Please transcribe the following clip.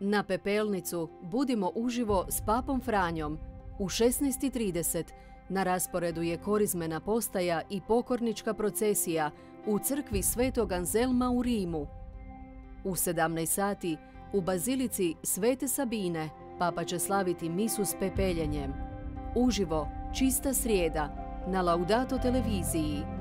Na pepelnicu budimo uživo s papom Franjom u 16.30 na rasporedu je korizmena postaja i pokornička procesija u crkvi Svetog Anzelma u Rimu. U 17 sati u bazilici Svete Sabine papa će slaviti misu s pepeljenjem. Uživo, čista srijeda, na Laudato televiziji.